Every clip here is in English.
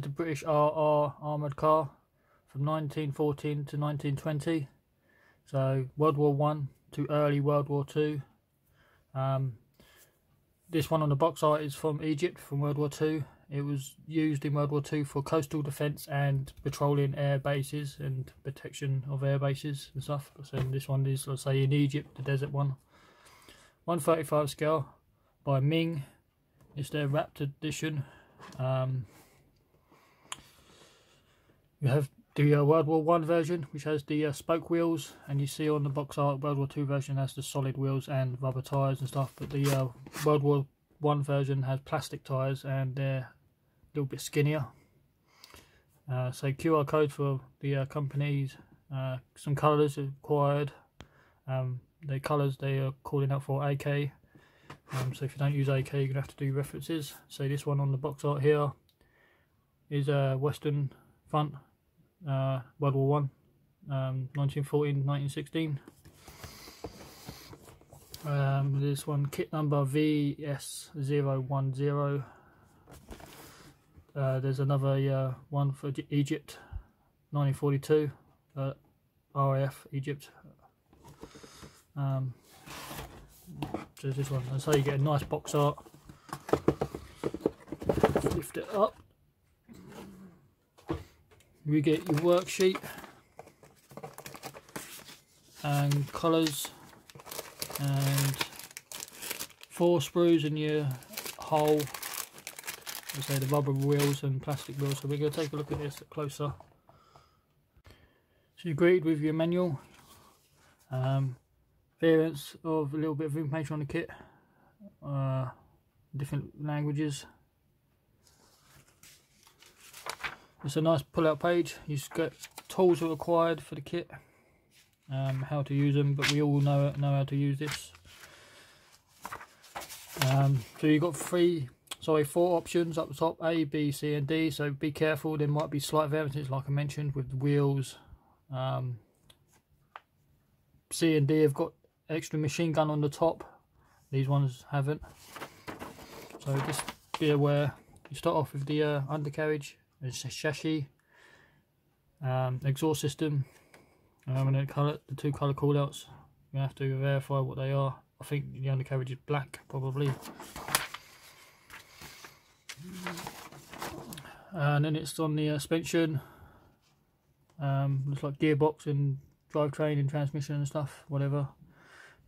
the British RR armoured car from 1914 to 1920. So World War One to early World War Two. Um, this one on the box art is from Egypt from World War Two. It was used in World War Two for coastal defence and patrolling air bases and protection of air bases and stuff. So this one is, let's say, in Egypt, the desert one. 135 scale by Meng. It's their wrapped edition. Um, you have the uh, World War One version, which has the uh, spoke wheels, and you see on the box art World War Two version has the solid wheels and rubber tyres and stuff. But the uh, World War One version has plastic tyres and they're a little bit skinnier. Uh, so QR code for the uh, companies, uh, some colours required. Um, the colours they are calling out for AK. Um, so if you don't use AK, you're gonna have to do references. So this one on the box art here is a Western front uh, World War One, um, 1914, 1916. Um, this one kit number VS010. Uh, there's another uh, one for Egypt, 1942, uh, RAF Egypt. Um, so this one. That's how you get a nice box art. Lift it up we get your worksheet and colours and four screws in your hole. I say the rubber wheels and plastic wheels. So we're going to take a look at this closer. So you're greeted with your manual um, variants of a little bit of information on the kit uh, different languages It's a nice pull-out page. You have got tools are required for the kit, um, how to use them, but we all know know how to use this. Um, so you've got three, sorry, four options up the top: A, B, C, and D. So be careful. There might be slight variances, like I mentioned, with the wheels. Um, C and D have got extra machine gun on the top. These ones haven't. So just be aware. You start off with the uh, undercarriage it's a chassis, um, exhaust system, um, and the, color, the two colour callouts. You have to verify what they are. I think the undercarriage is black, probably. And then it's on the suspension. Um, looks like gearbox and drivetrain and transmission and stuff, whatever.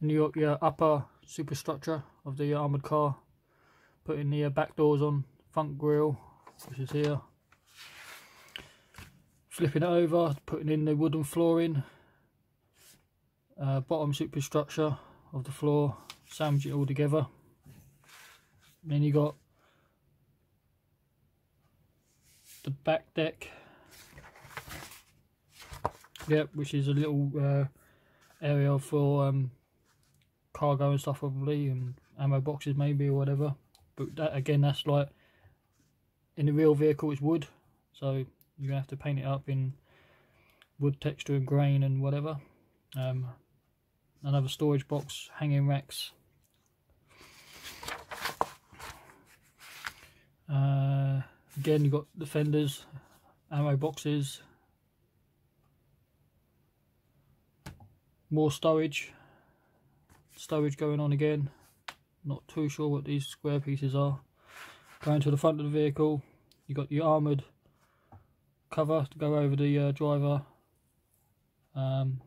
And you got your upper superstructure of the armoured car. Putting the uh, back doors on, front grille, which is here flipping it over, putting in the wooden flooring, uh, bottom superstructure of the floor, sandwich it all together. Then you got the back deck, yep, which is a little uh, area for um, cargo and stuff probably, and ammo boxes maybe or whatever. But that again, that's like in the real vehicle, it's wood, so you're gonna have to paint it up in wood texture and grain and whatever. Um, another storage box hanging racks. Uh, again you've got the fenders ammo boxes. More storage. Storage going on again. Not too sure what these square pieces are. Going to the front of the vehicle. You've got your armoured cover to go over the uh, driver. Um,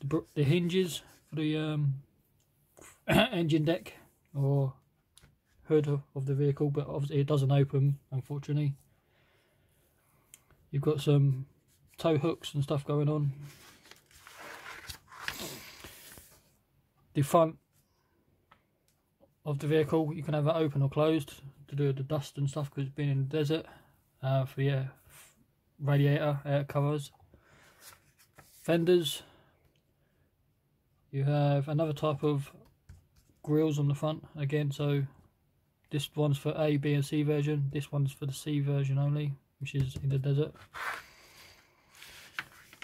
the, the, hinges for the um, engine deck or hood of the vehicle, but obviously it doesn't open, unfortunately. You've got some tow hooks and stuff going on. The front of the vehicle, you can have it open or closed to do the dust and stuff because it's been in the desert uh, for your radiator air covers. Fenders. You have another type of grills on the front again. So this one's for A, B, and C version. This one's for the C version only, which is in the desert.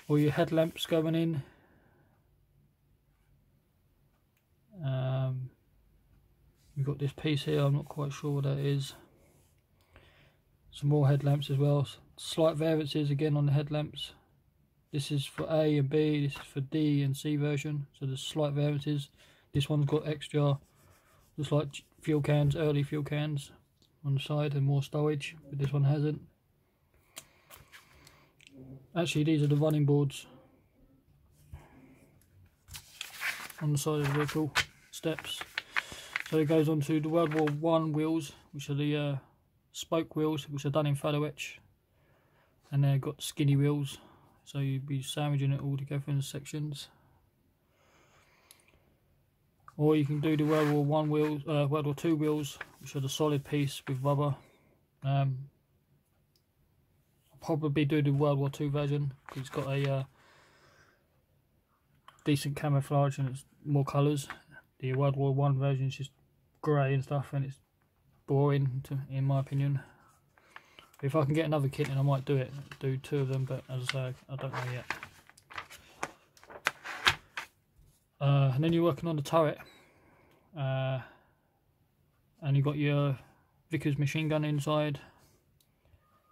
All your headlamps going in. Um, you've got this piece here. I'm not quite sure what that is. Some more headlamps as well. Slight variances again on the headlamps. This is for A and B this is for D and C version so there's slight variances. This one's got extra looks like fuel cans early fuel cans on the side and more stowage but this one hasn't. Actually these are the running boards on the side of the vehicle steps. So it goes on to the World War One wheels which are the uh, spoke wheels which are done in etch and they've got skinny wheels so you'd be sandwiching it all together in sections or you can do the World War One wheels, uh, World War Two wheels, which are the solid piece with rubber. Um, I'll probably do the World War Two version because it's got a uh, decent camouflage and it's more colours. The World War One version is just grey and stuff, and it's boring, to, in my opinion. If I can get another kit, then I might do it. Do two of them, but as I I don't know yet. Uh, and then you're working on the turret. Uh, and you've got your Vickers machine gun inside.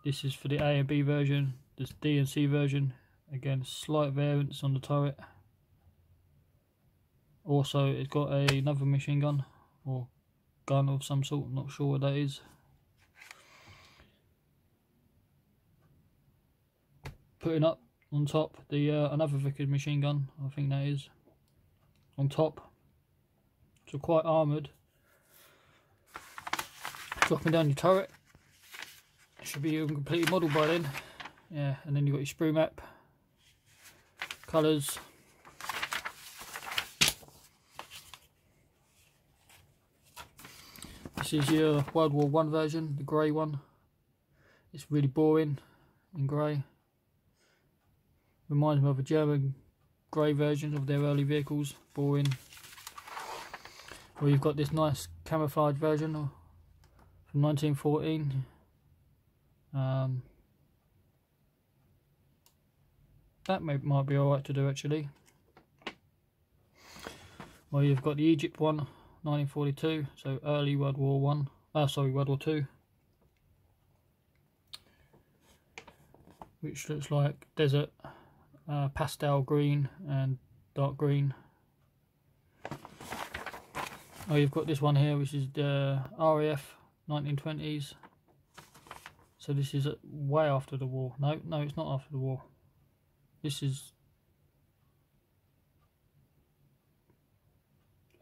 This is for the A and B version. This D and C version. Again, slight variance on the turret. Also, it's got a, another machine gun or gun of some sort. Not sure what that is. Putting up on top the uh, another Vickers machine gun. I think that is on top. So quite armoured. Dropping down your turret. Should be completely modelled by then. Yeah, and then you've got your sprue map. Colours. This is your World War One version, the grey one. It's really boring in grey. Reminds me of a German grey version of their early vehicles. Boring. Well, you've got this nice camouflage version from 1914. Um, that may, might be alright to do actually. Well, you've got the Egypt one, 1942, so early World War One. Ah, sorry, World War Two. Which looks like desert, uh, pastel green and dark green. Oh, you've got this one here, which is the RAF 1920s. So this is way after the war. No, no, it's not after the war. This is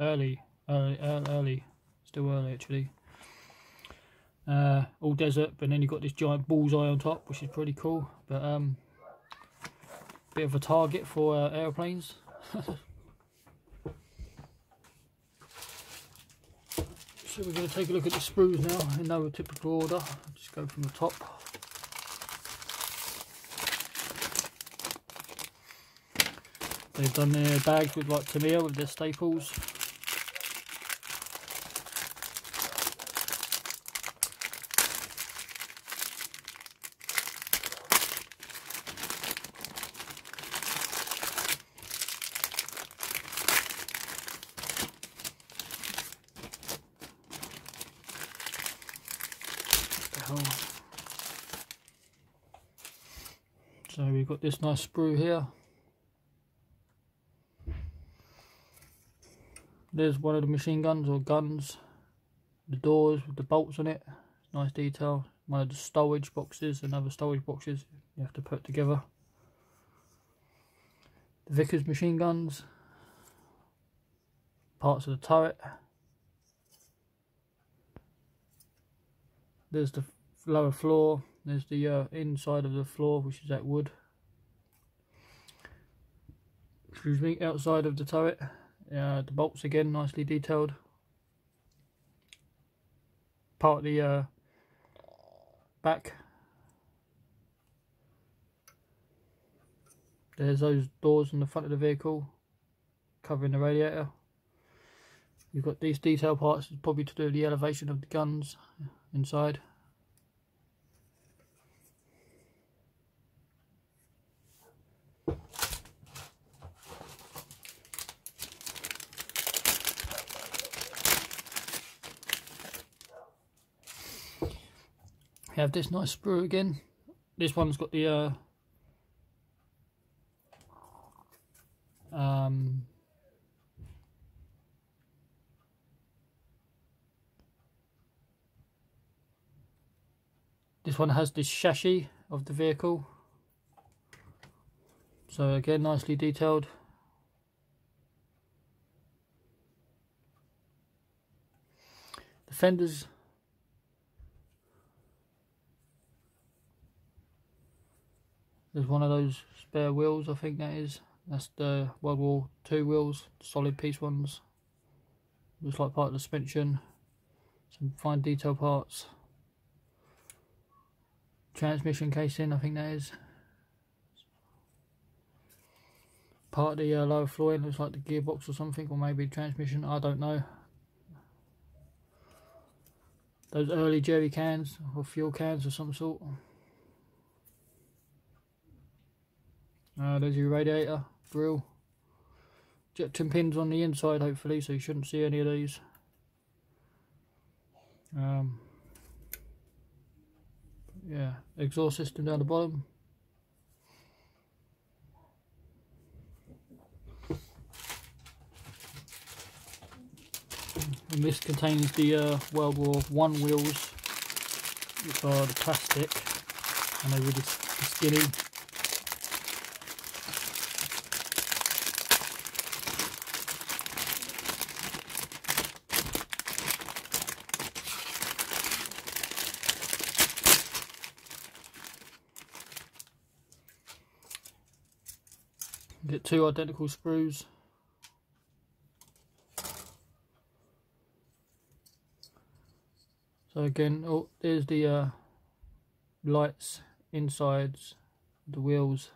early, early, early, still early actually. Uh, all desert, but then you've got this giant bullseye on top, which is pretty cool. But um, bit of a target for uh, airplanes. So we're going to take a look at the sprues now in no typical order. Just go from the top. They've done their bags with like Tamiya with their staples. So we've got this nice sprue here. There's one of the machine guns or guns. The doors with the bolts on it. Nice detail. One of the stowage boxes, and other stowage boxes you have to put together. The Vickers machine guns. Parts of the turret. There's the lower floor. There's the uh, inside of the floor which is that wood. Excuse me outside of the turret. Uh, the bolts again nicely detailed. Part of the uh, back. There's those doors on the front of the vehicle covering the radiator. You've got these detail parts probably to do the elevation of the guns inside. Have this nice sprue again. This one's got the uh, um, this one has this chassis of the vehicle so again nicely detailed the fenders there's one of those spare wheels I think that is. That's the World War II wheels solid piece ones. Looks like part of the suspension. Some fine detail parts. Transmission casing I think that is. Part of the uh, lower flooring looks like the gearbox or something or maybe transmission I don't know. Those early jerry cans or fuel cans of some sort uh, there's your radiator grill. Jepton pins on the inside hopefully so you shouldn't see any of these. Um, yeah exhaust system down the bottom. And this contains the uh, World War One wheels which are the plastic and they were just skinny Get two identical sprues. So again, oh, there's the uh, lights, insides, the wheels.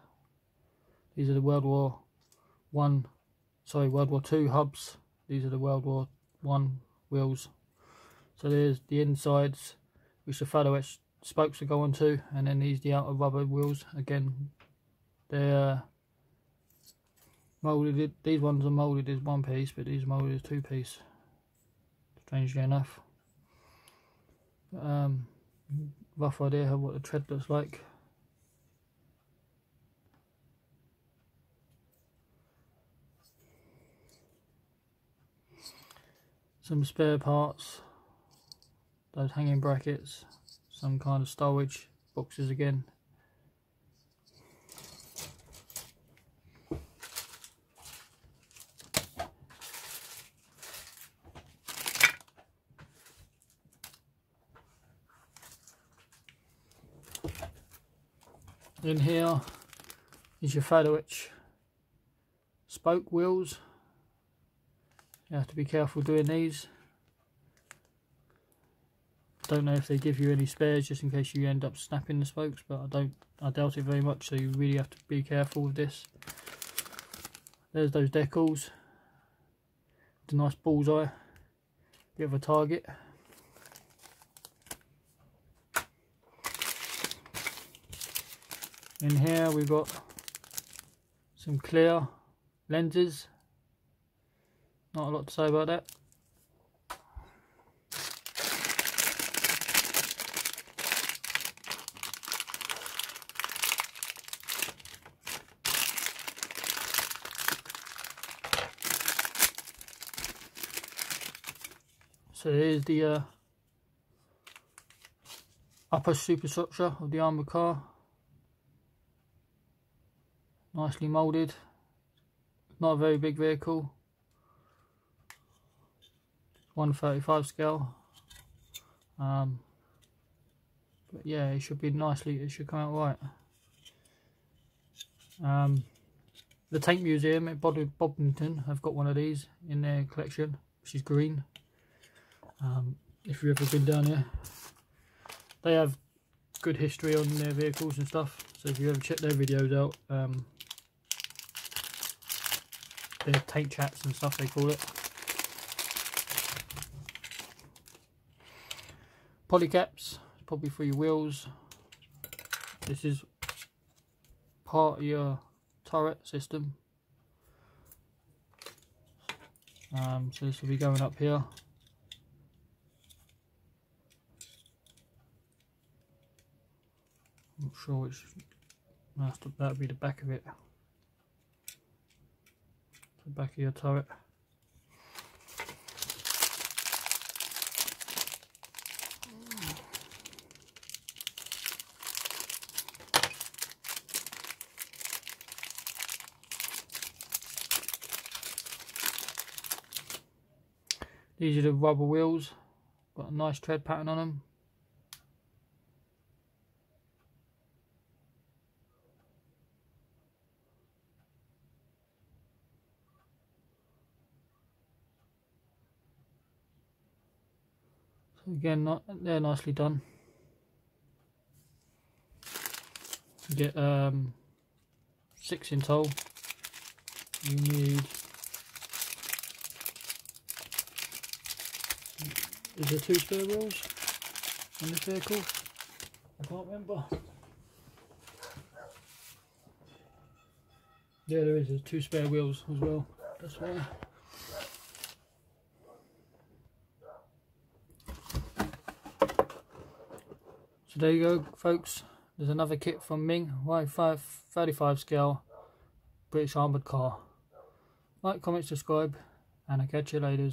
These are the World War One, sorry, World War Two hubs. These are the World War One wheels. So there's the insides, which the photo spokes are going to, and then these the outer rubber wheels. Again, they're molded these ones are molded as one piece but these are molded as two piece. Strangely enough. Um, rough idea of what the tread looks like. Some spare parts those hanging brackets some kind of storage boxes again in here is your photo-etch spoke wheels you have to be careful doing these. Don't know if they give you any spares just in case you end up snapping the spokes but I don't I doubt it very much so you really have to be careful with this. There's those decals. The nice bullseye. Bit of a target in here we've got some clear lenses. Not a lot to say about that. So here's the uh, upper superstructure of the armoured car nicely moulded. Not a very big vehicle. 135 scale. Um, but yeah it should be nicely it should come out right. Um, the tank museum at Bovington have got one of these in their collection which is green. Um, if you've ever been down here. They have good history on their vehicles and stuff so if you ever check their videos out um, the tank chats and stuff they call it. Polycaps, probably for your wheels. This is part of your turret system. Um, so this will be going up here. I'm not sure which. That's the, that would be the back of it. The back of your turret. These are the rubber wheels, got a nice tread pattern on them. Again, not, they're nicely done. You get um, six in total. You need Is there two spare wheels on this vehicle? I can't remember. Yeah, there is. There's two spare wheels as well. That's why. So there you go, folks. There's another kit from Meng, Y5 35 scale British armoured car. Like, comment, subscribe, and I'll catch you later.